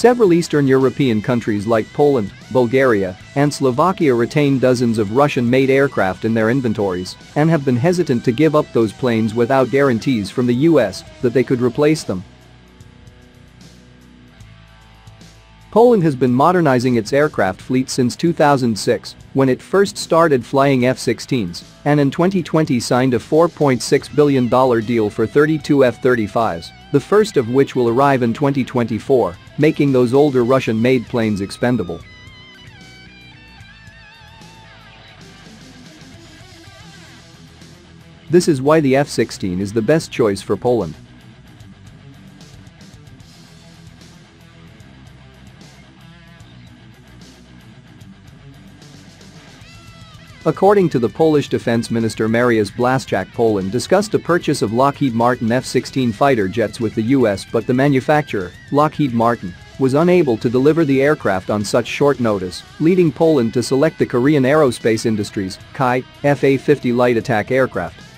Several Eastern European countries like Poland, Bulgaria, and Slovakia retain dozens of Russian-made aircraft in their inventories and have been hesitant to give up those planes without guarantees from the US that they could replace them. Poland has been modernizing its aircraft fleet since 2006, when it first started flying F-16s, and in 2020 signed a $4.6 billion deal for 32 F-35s, the first of which will arrive in 2024, making those older Russian-made planes expendable. This is why the F-16 is the best choice for Poland. According to the Polish Defense Minister Mariusz Blaszczak Poland discussed a purchase of Lockheed Martin F-16 fighter jets with the US but the manufacturer, Lockheed Martin, was unable to deliver the aircraft on such short notice, leading Poland to select the Korean Aerospace Industries, KAI, FA-50 light attack aircraft.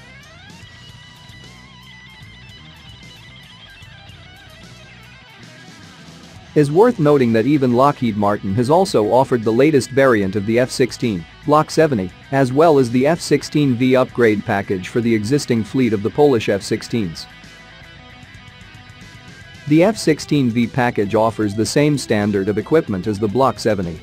Is worth noting that even Lockheed Martin has also offered the latest variant of the F-16, Block 70, as well as the F-16V upgrade package for the existing fleet of the Polish F-16s. The F-16V package offers the same standard of equipment as the Block 70.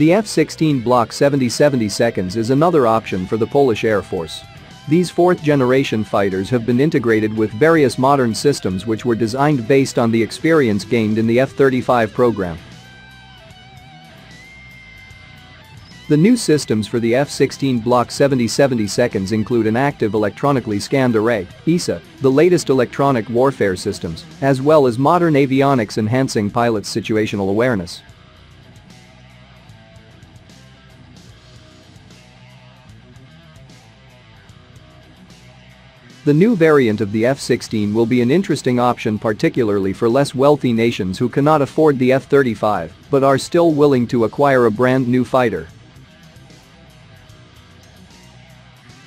The F-16 Block 70-70 seconds is another option for the Polish Air Force. These fourth-generation fighters have been integrated with various modern systems which were designed based on the experience gained in the F-35 program. The new systems for the F-16 Block 70-70 seconds include an active electronically scanned array, AESA, the latest electronic warfare systems, as well as modern avionics enhancing pilots' situational awareness. The new variant of the F-16 will be an interesting option particularly for less wealthy nations who cannot afford the F-35 but are still willing to acquire a brand new fighter.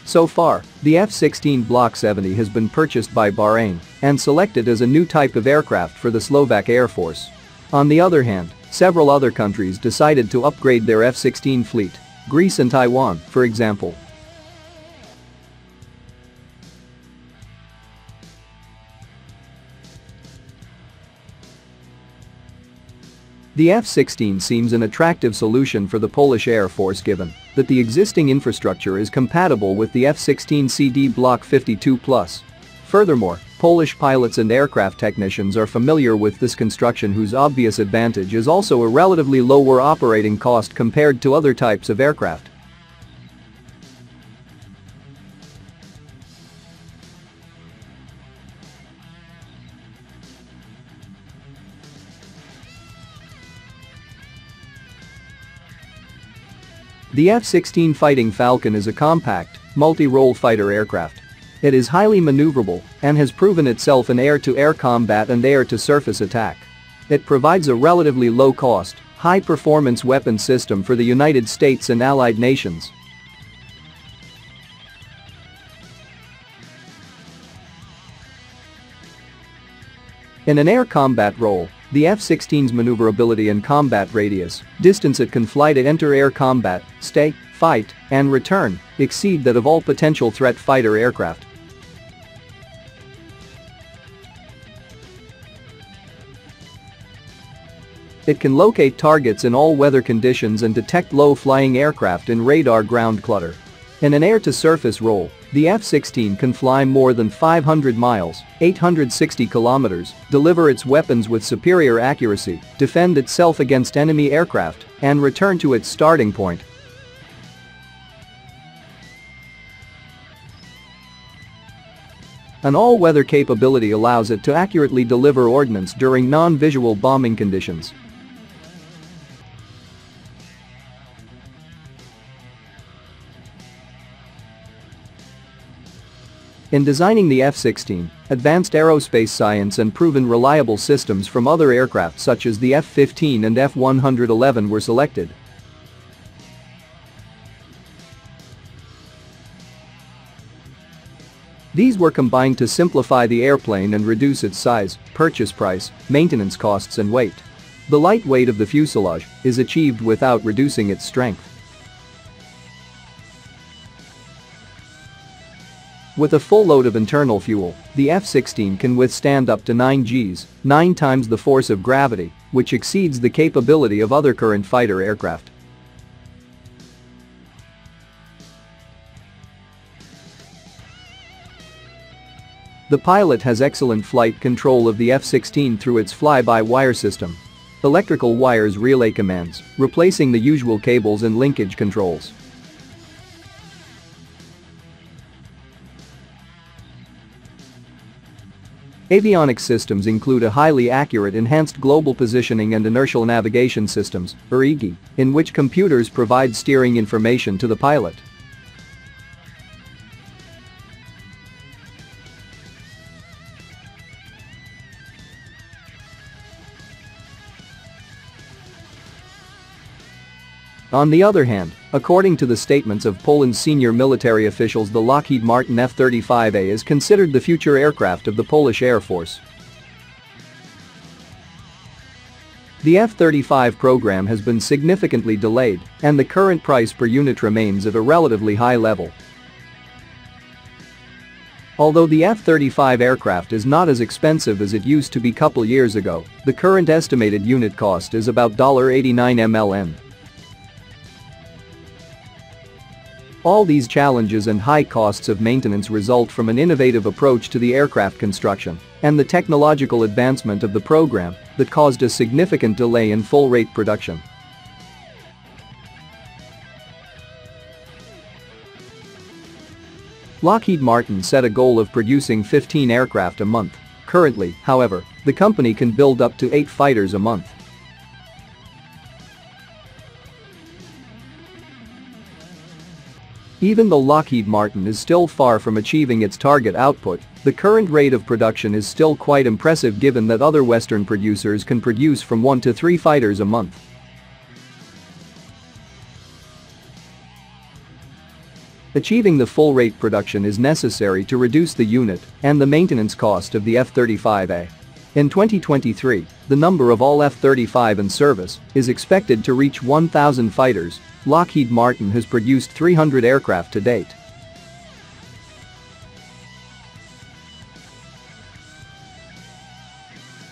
So far, the F-16 Block 70 has been purchased by Bahrain and selected as a new type of aircraft for the Slovak Air Force. On the other hand, several other countries decided to upgrade their F-16 fleet. Greece and Taiwan, for example, The F-16 seems an attractive solution for the Polish Air Force given that the existing infrastructure is compatible with the F-16 CD Block 52+. Furthermore, Polish pilots and aircraft technicians are familiar with this construction whose obvious advantage is also a relatively lower operating cost compared to other types of aircraft. The F-16 Fighting Falcon is a compact, multi-role fighter aircraft. It is highly maneuverable and has proven itself in air-to-air -air combat and air-to-surface attack. It provides a relatively low-cost, high-performance weapon system for the United States and allied nations. In an air combat role, the F-16's maneuverability and combat radius, distance it can fly to enter air combat, stay, fight, and return, exceed that of all potential threat fighter aircraft. It can locate targets in all weather conditions and detect low-flying aircraft in radar ground clutter. In an air-to-surface role, the F-16 can fly more than 500 miles 860 kilometers, deliver its weapons with superior accuracy, defend itself against enemy aircraft, and return to its starting point. An all-weather capability allows it to accurately deliver ordnance during non-visual bombing conditions. In designing the F-16, advanced aerospace science and proven reliable systems from other aircraft such as the F-15 and F-111 were selected. These were combined to simplify the airplane and reduce its size, purchase price, maintenance costs and weight. The lightweight of the fuselage is achieved without reducing its strength. With a full load of internal fuel, the F-16 can withstand up to 9 Gs, 9 times the force of gravity, which exceeds the capability of other current fighter aircraft. The pilot has excellent flight control of the F-16 through its fly-by-wire system. Electrical wires relay commands, replacing the usual cables and linkage controls. Avionics systems include a highly accurate Enhanced Global Positioning and Inertial Navigation Systems, or EGI, in which computers provide steering information to the pilot. On the other hand, according to the statements of Poland's senior military officials the Lockheed Martin F-35A is considered the future aircraft of the Polish Air Force. The F-35 program has been significantly delayed, and the current price per unit remains at a relatively high level. Although the F-35 aircraft is not as expensive as it used to be couple years ago, the current estimated unit cost is about $89 MLN. All these challenges and high costs of maintenance result from an innovative approach to the aircraft construction and the technological advancement of the program that caused a significant delay in full-rate production. Lockheed Martin set a goal of producing 15 aircraft a month. Currently, however, the company can build up to 8 fighters a month. Even though Lockheed Martin is still far from achieving its target output, the current rate of production is still quite impressive given that other Western producers can produce from 1 to 3 fighters a month. Achieving the full rate production is necessary to reduce the unit and the maintenance cost of the F-35A. In 2023, the number of all F-35 in service is expected to reach 1,000 fighters Lockheed Martin has produced 300 aircraft to date.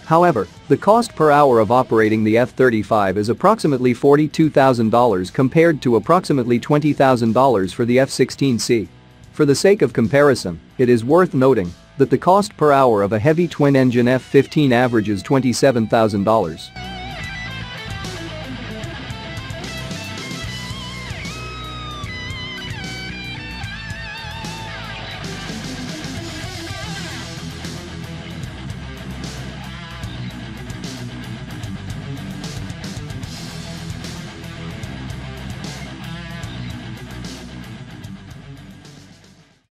However, the cost per hour of operating the F-35 is approximately $42,000 compared to approximately $20,000 for the F-16C. For the sake of comparison, it is worth noting that the cost per hour of a heavy twin-engine F-15 averages $27,000.